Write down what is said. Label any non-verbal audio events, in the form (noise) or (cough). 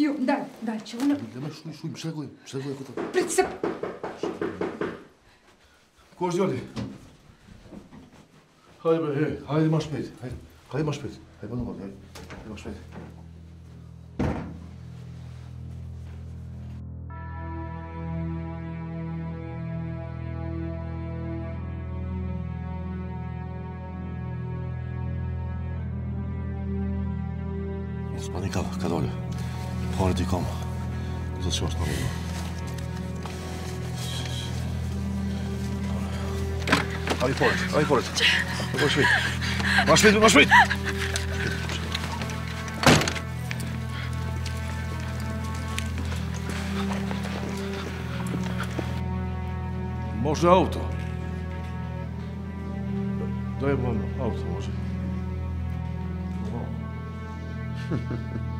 Jo, daj, daj će ona... Nema, šuj, šuj, šegoj, šegoj, ako to... Pred se... Ko ždi ovdje? Hajde, bre, hej, hajde, imaš pet, hajde, hajde, imaš pet. Hajde, budemo ovdje, hajde, imaš pet. Spanikala, kad Bare du kan. Og så skjorten av Ja, vi får det. Ja, vi får det. Det går smitt. Vær! Może auto. Daj wam auto może. O. (laughs)